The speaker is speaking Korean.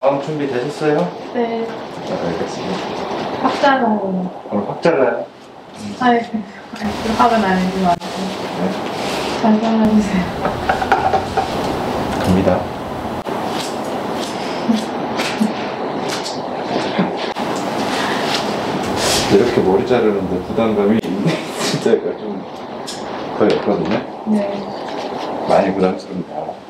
다음 준비 되셨어요? 네, 네, 알겠습니다. 확 잘라요. 오늘 확 잘라요. 아니, 그 확은 아니지 말고. 네. 잘 잘라주세요. 갑니다. 이렇게 머리 자르는데 부담감이 진짜 약간 좀 거의 없거든요. 네. 많이 부담스럽니다.